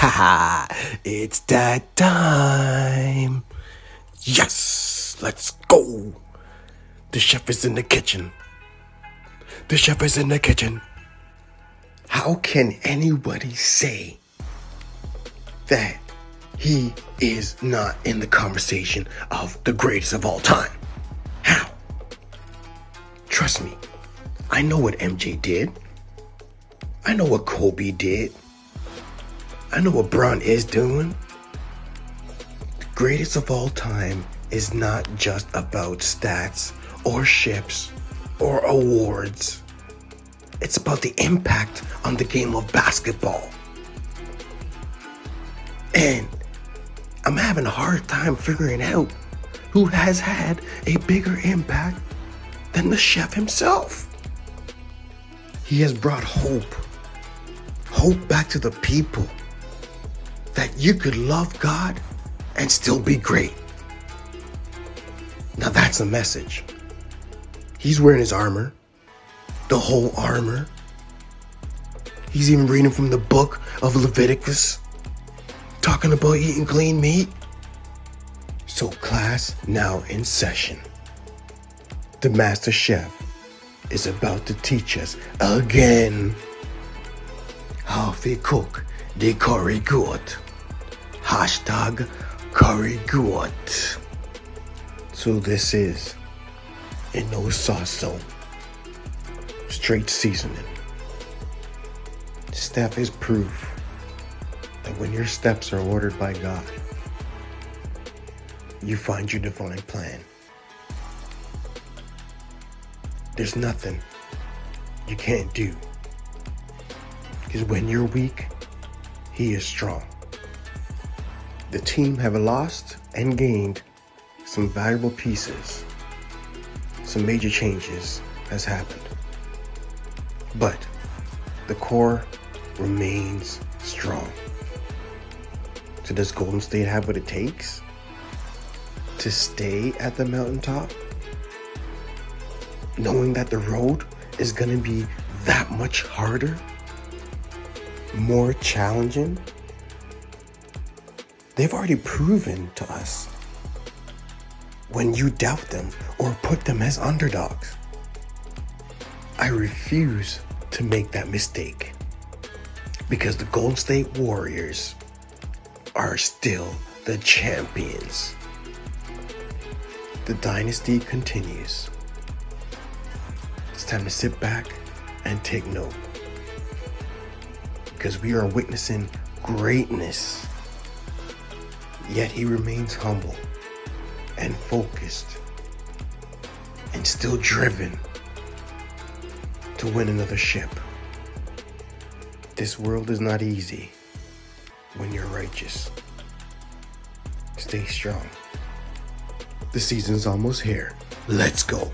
Haha, it's that time. Yes, let's go. The chef is in the kitchen. The chef is in the kitchen. How can anybody say that he is not in the conversation of the greatest of all time? How? Trust me, I know what MJ did. I know what Kobe did. I know what Bron is doing. The greatest of all time is not just about stats or ships or awards. It's about the impact on the game of basketball. And I'm having a hard time figuring out who has had a bigger impact than the chef himself. He has brought hope, hope back to the people you could love God and still be great. Now that's a message. He's wearing his armor, the whole armor. He's even reading from the book of Leviticus, talking about eating clean meat. So, class now in session. The master chef is about to teach us again how to cook the curry good. Hashtag curry good. So this is a no sauce zone. Straight seasoning. Steph is proof that when your steps are ordered by God, you find your divine plan. There's nothing you can't do. Because when you're weak, He is strong. The team have lost and gained some valuable pieces. Some major changes has happened. But the core remains strong. So does Golden State have what it takes to stay at the mountaintop? Knowing that the road is going to be that much harder, more challenging? They've already proven to us when you doubt them or put them as underdogs. I refuse to make that mistake because the Golden State Warriors are still the champions. The dynasty continues. It's time to sit back and take note because we are witnessing greatness. Yet he remains humble and focused and still driven to win another ship. This world is not easy when you're righteous. Stay strong. The season's almost here. Let's go.